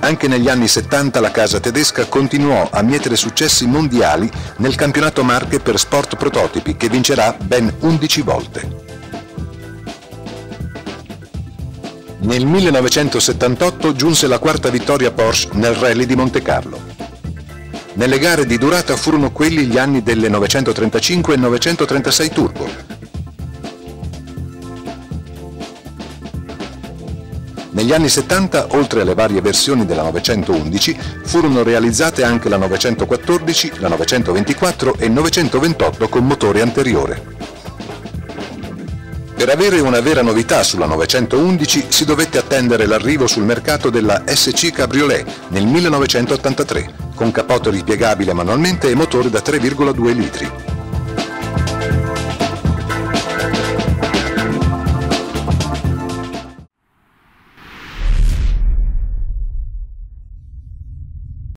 Anche negli anni 70 la casa tedesca continuò a mietere successi mondiali nel campionato Marche per sport prototipi che vincerà ben 11 volte. Nel 1978 giunse la quarta vittoria Porsche nel rally di Monte Carlo. Nelle gare di durata furono quelli gli anni delle 935 e 936 Turbo. Negli anni 70, oltre alle varie versioni della 911, furono realizzate anche la 914, la 924 e 928 con motore anteriore. Per avere una vera novità sulla 911 si dovette attendere l'arrivo sul mercato della SC Cabriolet nel 1983, con capotto ripiegabile manualmente e motore da 3,2 litri.